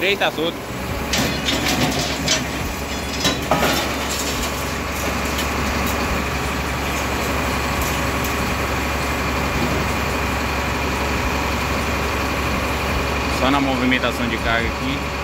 três tá solto. Só na movimentação de carga aqui.